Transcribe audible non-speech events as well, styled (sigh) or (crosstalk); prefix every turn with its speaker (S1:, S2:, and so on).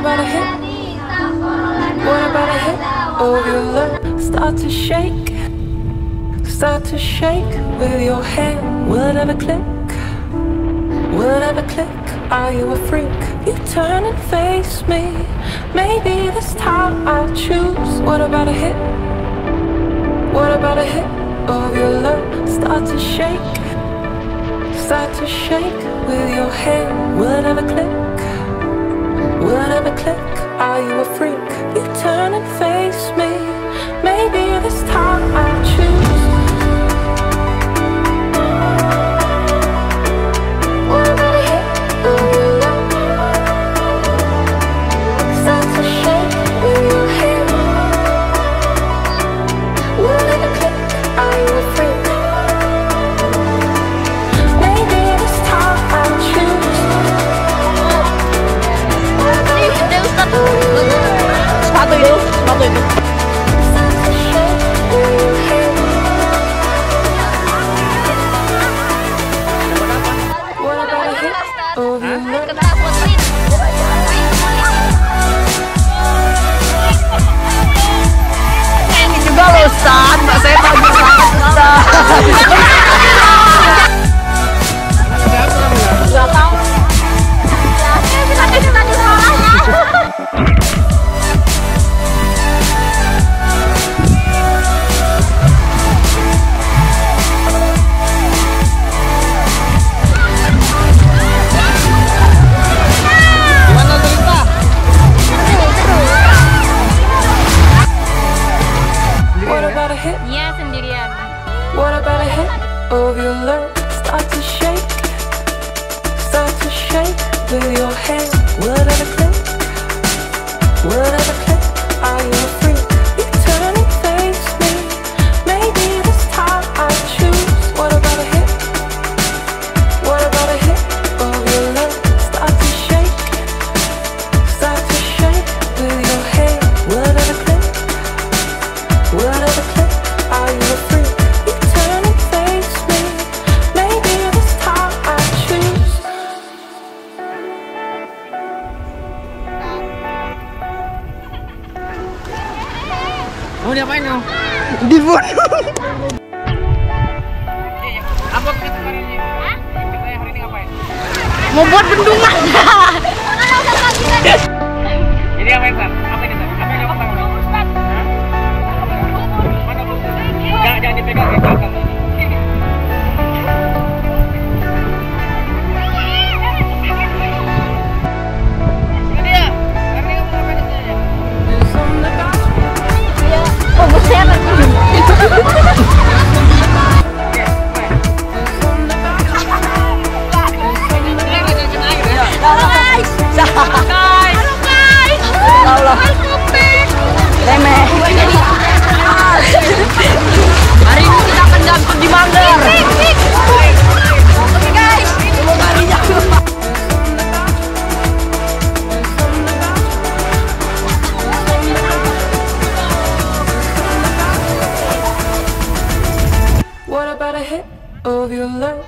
S1: about a hit? What about a hit of your love? Start to shake, start to shake with your hand. Will it ever click? Will it ever click? Are you a freak? You turn and face me. Maybe this time I'll choose. What about a hit? What about a hit of your love? Start to shake, start to shake with your hand. Will it ever click? Will it ever click? Are you a freak? You turn and face me. Maybe this time
S2: Mau diapain kamu?
S3: Dibunuh.
S2: Apa kita hari ini? Kita hari ini ngapain?
S3: Mau buat bendungan. (laughs)
S2: Jadi apa San? Apa ini San? Apa yang kamu tahu? Hah? Mana? Jangan dipegang ya.
S1: Of your love?